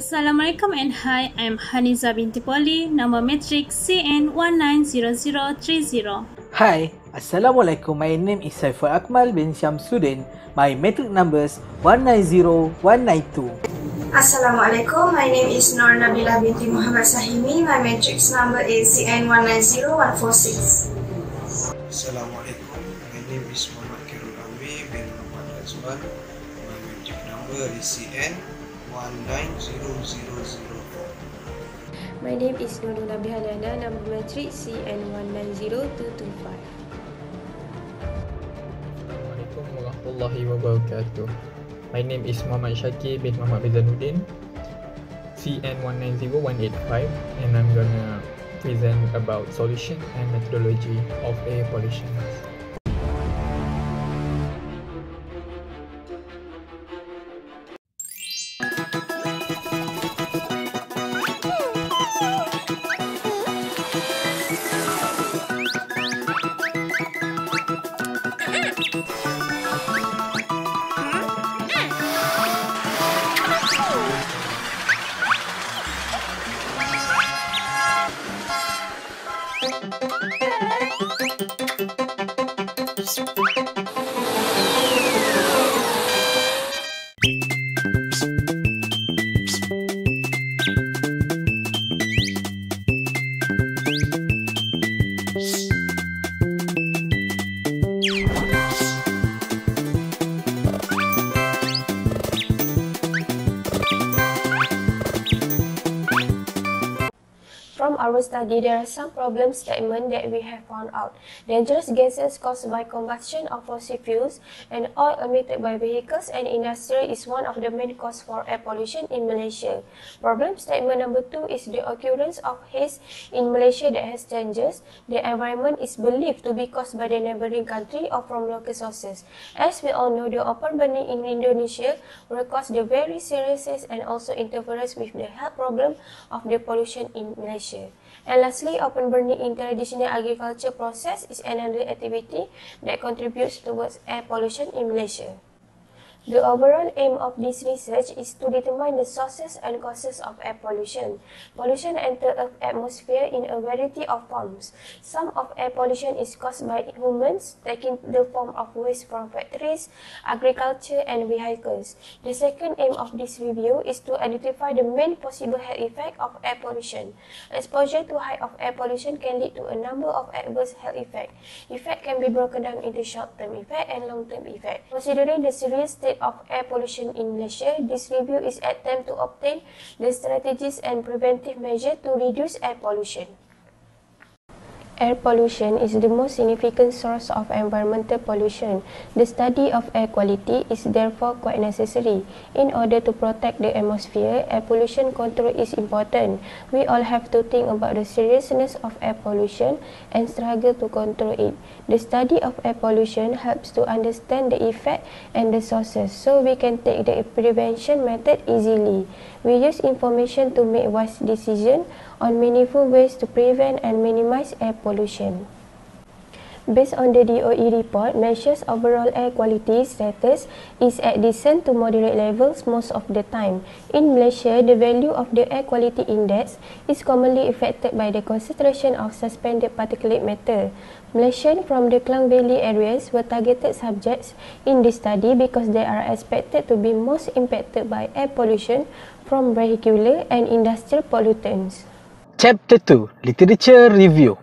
Assalamualaikum and hi, I'm Haniza binti Poli, number matrix CN190030. Hi, Assalamualaikum, my name is Saiful Akmal bin Syamsuddin, my matrix numbers 190192. Assalamualaikum, my name is Nur Nabila binti Muhammad Sahimi, my matrix number is CN190146. Assalamualaikum, my name is Muhammad Kirul Ami bin Muhammad Azman, my matrix number is CN190146. 19001900. My name is Nurul Nabihalana, number matrik CN190225. Assalamualaikum warahmatullahi wabarakatuh. My name is Muhammad Syakir bin Muhammad Bizanuddin, CN190185 and I'm gonna present about solution and methodology of air pollution. From our study, there are some problem statements that we have found out. Dangerous gases caused by combustion of fossil fuels and oil emitted by vehicles and industry is one of the main cause for air pollution in Malaysia. Problem statement number two is the occurrence of haze in Malaysia that has changes. The environment is believed to be caused by the neighboring country or from local sources. As we all know, the open burning in Indonesia will cause the very serious and also interferes with the health problem of the pollution in Malaysia. And lastly, open burning in traditional agriculture process is another activity that contributes towards air pollution in Malaysia. The overall aim of this research is to determine the sources and causes of air pollution. Pollution enters the atmosphere in a variety of forms. Some of air pollution is caused by humans, taking the form of waste from factories, agriculture, and vehicles. The second aim of this review is to identify the main possible health effect of air pollution. Exposure to high of air pollution can lead to a number of adverse health effects. Effect can be broken down into short-term effect and long-term effect. Considering the serious state of air pollution in Malaysia, this review is attempt to obtain the strategies and preventive measure to reduce air pollution. Air pollution is the most significant source of environmental pollution. The study of air quality is therefore quite necessary. In order to protect the atmosphere, air pollution control is important. We all have to think about the seriousness of air pollution and struggle to control it. The study of air pollution helps to understand the effect and the sources so we can take the prevention method easily. We use information to make wise decision on meaningful ways to prevent and minimize air pollution. Based on the DOE report, Malaysia's overall air quality status is at decent to moderate levels most of the time. In Malaysia, the value of the air quality index is commonly affected by the concentration of suspended particulate matter. Malaysians from the Klang Valley areas were targeted subjects in this study because they are expected to be most impacted by air pollution from vehicular and industrial pollutants. Chapter 2 Literature Review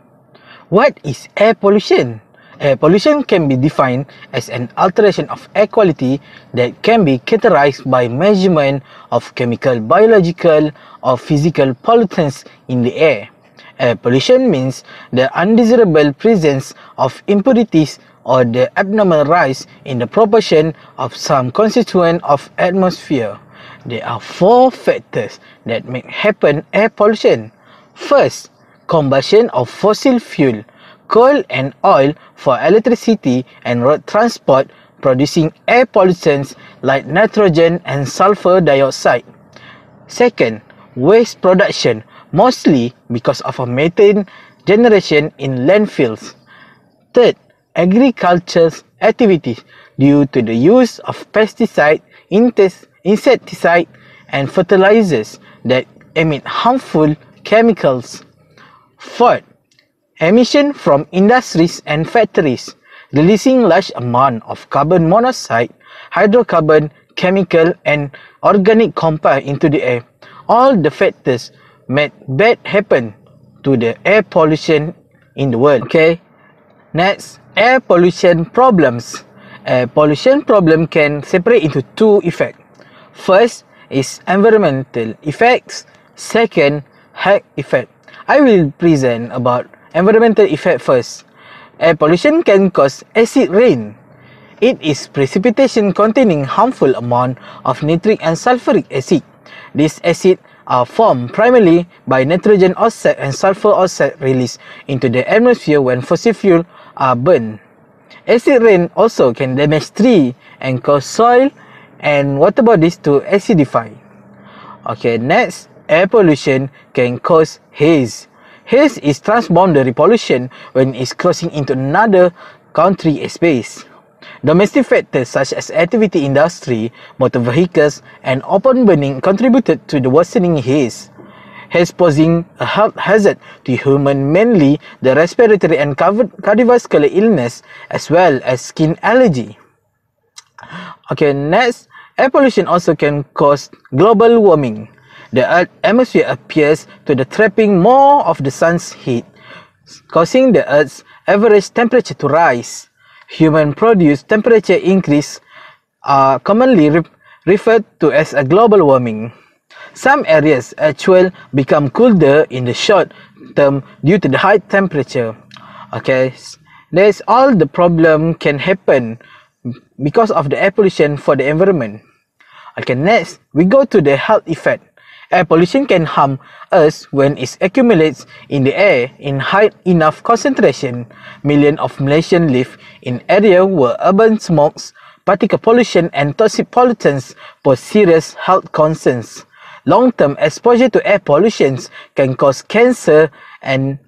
What is air pollution? Air pollution can be defined as an alteration of air quality that can be categorized by measurement of chemical, biological, or physical pollutants in the air. Air pollution means the undesirable presence of impurities or the abnormal rise in the proportion of some constituent of atmosphere. There are four factors that make happen air pollution. First, combustion of fossil fuel, coal and oil for electricity and road transport producing air pollutants like nitrogen and sulfur dioxide. Second, waste production, mostly because of a methane generation in landfills. Third, agricultural activities due to the use of pesticide, insecticide and fertilizers that emit harmful chemicals. Third, emission from industries and factories releasing large amount of carbon monoxide, hydrocarbon, chemical and organic compound into the air. All the factors made bad happen to the air pollution in the world. Okay. Next, air pollution problems. Air pollution problem can separate into two effects. First is environmental effects. Second, health effect. I will present about environmental effect first. Air pollution can cause acid rain. It is precipitation containing harmful amount of nitric and sulfuric acid. These acid are formed primarily by nitrogen oxide and sulfur oxide released into the atmosphere when fossil fuel are burned. Acid rain also can damage tree and cause soil and water bodies to acidify. Okay, next, air pollution can cause haze. Haze is transboundary pollution when it's crossing into another country space. Domestic factors such as activity industry, motor vehicles and open burning contributed to the worsening haze. Haze posing a health hazard to human mainly the respiratory and cardiovascular illness as well as skin allergy. Okay, next, air pollution also can cause global warming. The atmosphere appears to the trapping more of the sun's heat, causing the Earth's average temperature to rise. Human-produced temperature increase are commonly re referred to as a global warming. Some areas actually become colder in the short term due to the high temperature. Okay, there's all the problem can happen because of the air pollution for the environment. Okay, next we go to the health effect. Air pollution can harm us when it accumulates in the air in high enough concentration. Millions of Malaysians live in areas where urban smokes, particle pollution and toxic pollutants pose serious health concerns. Long-term exposure to air pollution can cause cancer and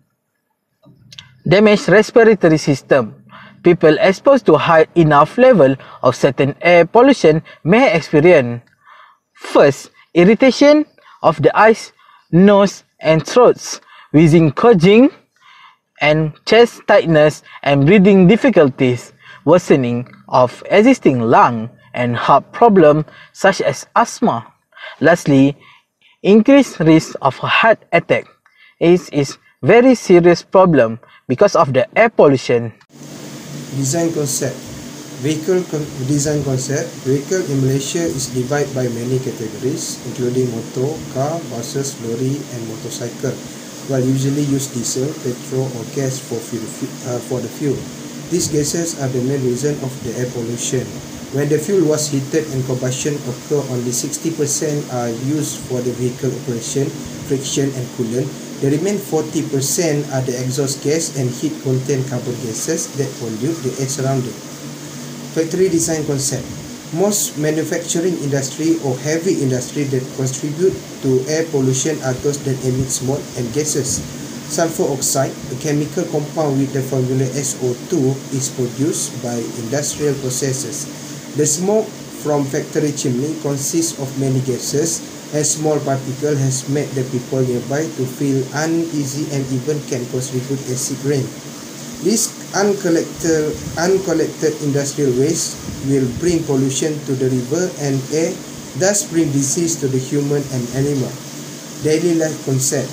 damage respiratory system. People exposed to high enough level of certain air pollution may experience first irritation of the eyes, nose and throats, wheezing, coughing and chest tightness and breathing difficulties, worsening of existing lung and heart problem such as asthma. Lastly, increased risk of heart attack is is very serious problem because of the air pollution. Design concept Vehicle design concept Vehicle in Malaysia is divided by many categories including motor, car, buses, lorry and motorcycle while usually use diesel, petrol or gas for, fuel, uh, for the fuel. These gases are the main reason of the air pollution. When the fuel was heated and combustion occur, only 60% are used for the vehicle operation, friction and coolant. The remaining 40% are the exhaust gas and heat contain carbon gases that pollute the air surrounding factory design concept. Most manufacturing industry or heavy industry that contribute to air pollution are those that emit smoke and gases. Sulfur oxide, a chemical compound with the formula SO2, is produced by industrial processes. The smoke from factory chimney consists of many gases and small particle has made the people nearby to feel uneasy and even can contribute acid rain. This uncollected, uncollected industrial waste will bring pollution to the river and air, thus bring disease to the human and animal. Daily life concept.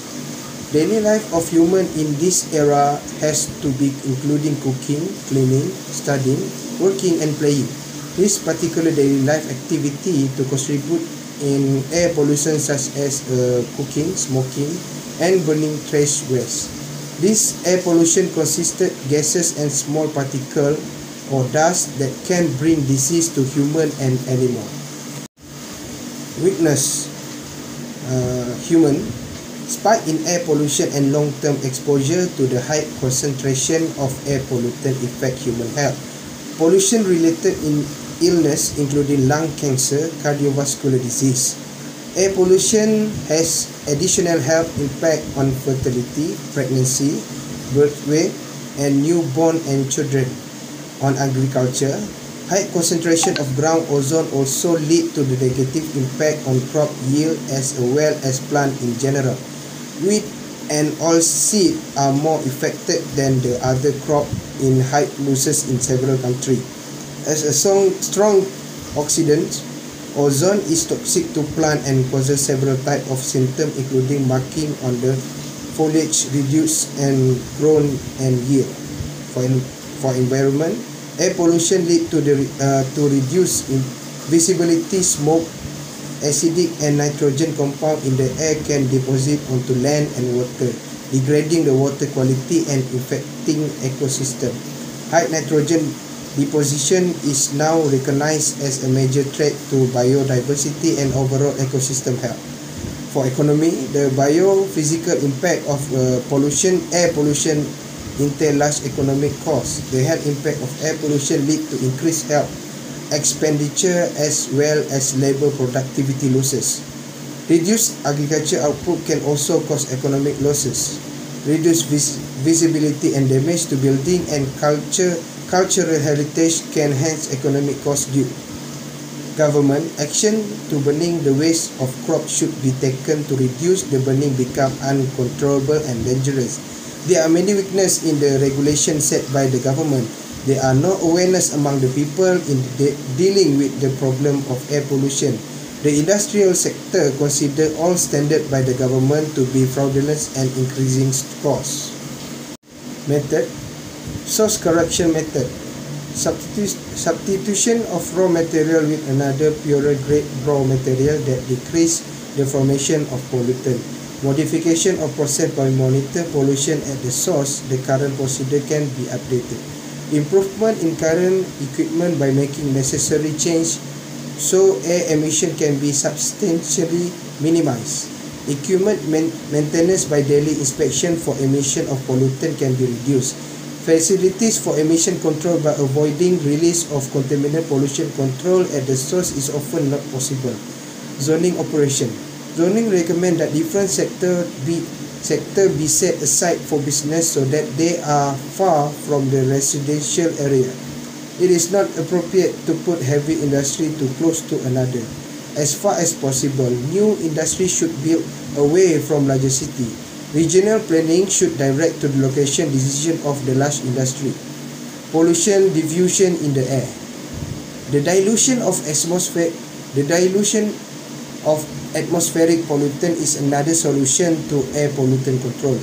Daily life of human in this era has to be including cooking, cleaning, studying, working and playing. This particular daily life activity to contribute in air pollution such as uh, cooking, smoking and burning trash waste. This air pollution consisted gases and small particle or dust that can bring disease to human and animal. Weakness uh, Human Spike in air pollution and long-term exposure to the high concentration of air pollutant affect human health. Pollution-related in illness including lung cancer, cardiovascular disease, Air pollution has additional health impact on fertility, pregnancy, birth weight, and newborn and children, on agriculture, High concentration of ground ozone also lead to the negative impact on crop yield as well as plant in general. Wheat and all oilseed are more affected than the other crop in high losses in several countries. As a strong, strong oxidant, ozone is toxic to plant and causes several types of symptoms including marking on the foliage, reduce and grown and yield. For, for environment, Air pollution lead to the uh, to reduce visibility, smoke, acidic and nitrogen compound in the air can deposit onto land and water, degrading the water quality and affecting ecosystem. High nitrogen deposition is now recognized as a major threat to biodiversity and overall ecosystem health. For economy, the biophysical impact of uh, pollution, air pollution entail large economic costs. The health impact of air pollution lead to increased health expenditure as well as labor productivity losses. Reduced agriculture output can also cause economic losses. Reduced vis visibility and damage to building and culture cultural heritage can hence economic cost due. Government action to burning the waste of crops should be taken to reduce the burning become uncontrollable and dangerous. There are many weaknesses in the regulation set by the government. There are no awareness among the people in de- dealing with the problem of air pollution. The industrial sector consider all standard by the government to be fraudulent and increasing costs. Method Source correction method Substitu- Substitution of raw material with another purer grade raw material that decrease the formation of pollutant. Modification of process by monitor pollution at the source, the current procedure can be updated. Improvement in current equipment by making necessary change so air emission can be substantially minimized. Equipment maintenance by daily inspection for emission of pollutant can be reduced. Facilities for emission control by avoiding release of contaminant pollution control at the source is often not possible. Zoning operation zoning recommend that different sector be sector be set aside for business so that they are far from the residential area. It is not appropriate to put heavy industry too close to another. As far as possible, new industry should build away from larger city. Regional planning should direct to the location decision of the large industry. Pollution diffusion in the air. The dilution of atmosphere the dilution of atmospheric pollutant is another solution to air pollutant control.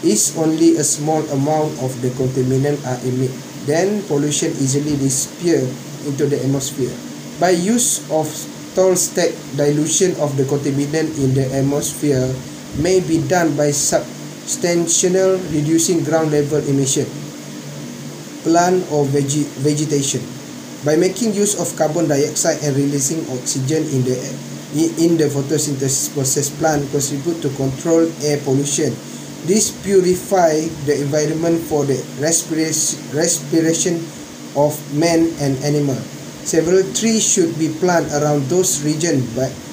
If only a small amount of the contaminant are emitted, then pollution easily disappear into the atmosphere. By use of tall stack dilution of the contaminant in the atmosphere may be done by substantial reducing ground level emission, plant or veg vegetation. By making use of carbon dioxide and releasing oxygen in the air, in the photosynthesis process plant contribute to control air pollution. This purify the environment for the respiration, of man and animal. Several trees should be planted around those regions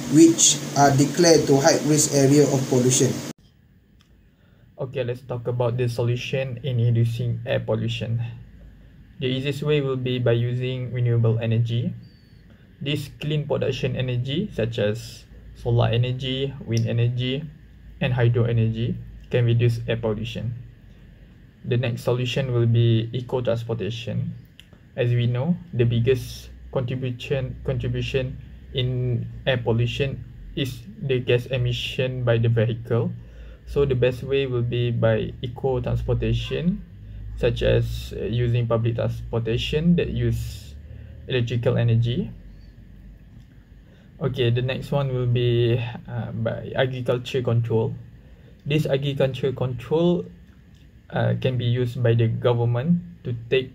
which are declared to high risk area of pollution. Okay, let's talk about the solution in reducing air pollution. The easiest way will be by using renewable energy. This clean production energy such as solar energy, wind energy and hydro energy can reduce air pollution. The next solution will be eco-transportation. As we know, the biggest contribution contribution in air pollution is the gas emission by the vehicle. So the best way will be by eco-transportation such as uh, using public transportation that use electrical energy Okay, the next one will be uh, by agriculture control. This agriculture control uh, can be used by the government to take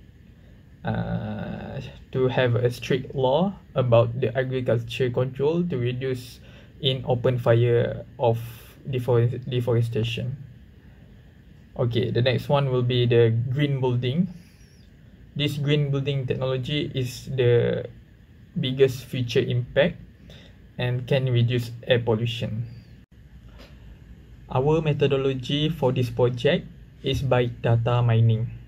uh, to have a strict law about the agriculture control to reduce in open fire of deforest deforestation. Okay, the next one will be the green building. This green building technology is the biggest future impact and can reduce air pollution. Our methodology for this project is by data mining.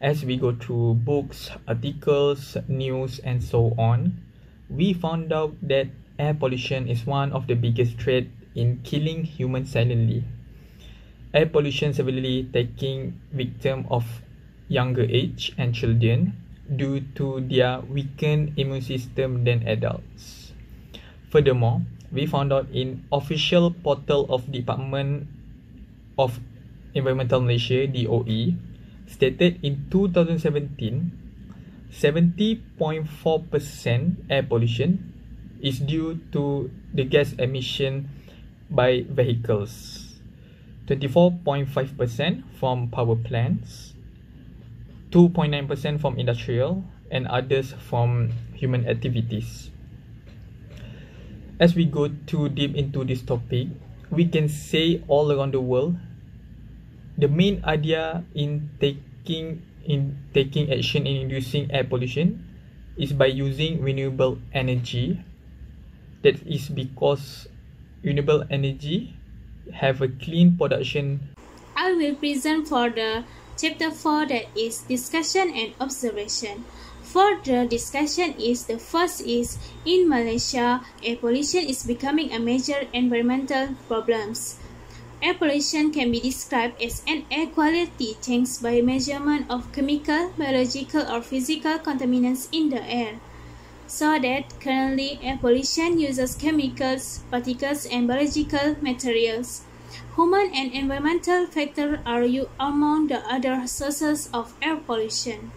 As we go through books, articles, news, and so on, we found out that air pollution is one of the biggest threats in killing humans silently. Air pollution severely taking victim of younger age and children due to their weakened immune system than adults. Furthermore, we found out in official portal of Department of Environmental Malaysia DOE stated in 2017 70.4% air pollution is due to the gas emission by vehicles 24.5% from power plants 2.9% from industrial and others from human activities. As we go too deep into this topic we can say all around the world the main idea in taking in taking action in reducing air pollution is by using renewable energy. That is because renewable energy have a clean production. I will present for the chapter 4 that is discussion and observation. For the discussion is the first is in Malaysia air pollution is becoming a major environmental problems Air pollution can be described as an air quality changed by measurement of chemical, biological, or physical contaminants in the air. So that currently air pollution uses chemicals, particles, and biological materials. Human and environmental factors are among the other sources of air pollution.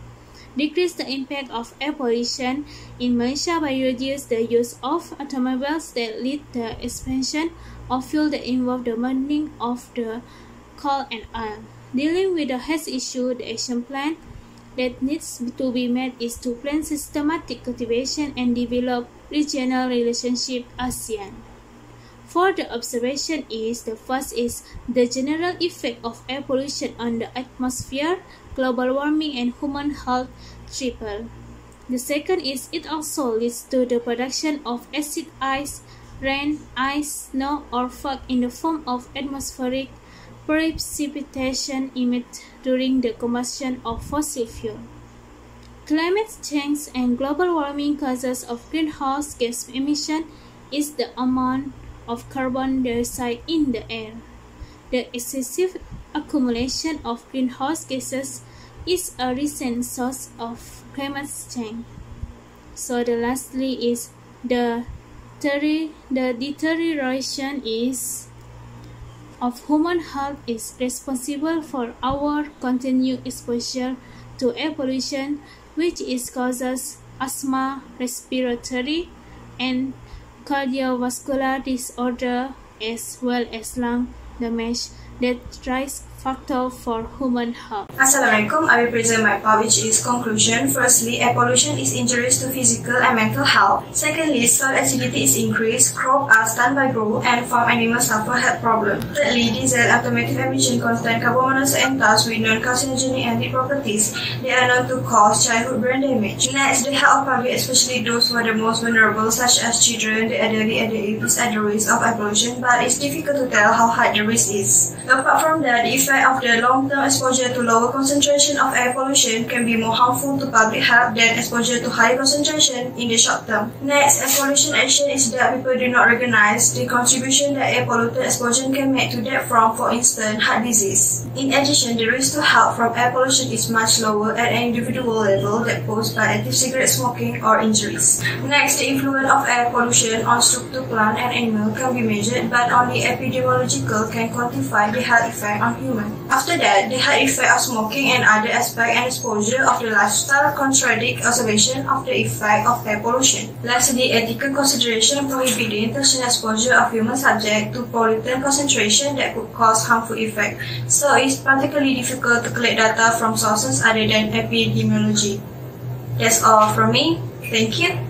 Decrease the impact of air pollution in Malaysia by reduce the use of automobiles that lead the expansion or fuel that involve the burning of the coal and oil. Dealing with the health issue, the action plan that needs to be made is to plan systematic cultivation and develop regional relationship ASEAN. For the observation is the first is the general effect of air pollution on the atmosphere, global warming and human health triple. The second is it also leads to the production of acid ice rain, ice, snow, or fog in the form of atmospheric precipitation emitted during the combustion of fossil fuel. Climate change and global warming causes of greenhouse gas emission is the amount of carbon dioxide in the air. The excessive accumulation of greenhouse gases is a recent source of climate change. So the lastly is the the deterioration is of human health is responsible for our continued exposure to air pollution which is causes asthma, respiratory and cardiovascular disorder as well as lung damage that rise factor for human health. Assalamualaikum, I will present my which is conclusion. Firstly, air pollution is injurious to physical and mental health. Secondly, soil acidity is increased, crops are stunned by growth, and farm animals suffer health problems. Thirdly, diesel automotive emission contain carbon monoxide and dust with non-carcinogenic and properties. They are known to cause childhood brain damage. Next, the health of public, especially those who are the most vulnerable, such as children, the elderly, and the youth, at the risk of air pollution, but it's difficult to tell how high the risk is. Apart from that, if effect of the long-term exposure to lower concentration of air pollution can be more harmful to public health than exposure to high concentration in the short term. Next, air pollution action is that people do not recognize the contribution that air pollutant exposure can make to death from, for instance, heart disease. In addition, the risk to health from air pollution is much lower at an individual level than posed by active cigarette smoking or injuries. Next, the influence of air pollution on structure plant and animal can be measured, but only epidemiological can quantify the health effect on humans. After that, the health effect of smoking and other aspects and exposure of the lifestyle contradict observation of the effect of air pollution. Lastly, ethical consideration prohibit the intentional exposure of human subject to pollutant concentration that could cause harmful effect. So it's particularly difficult to collect data from sources other than epidemiology. That's all from me. Thank you.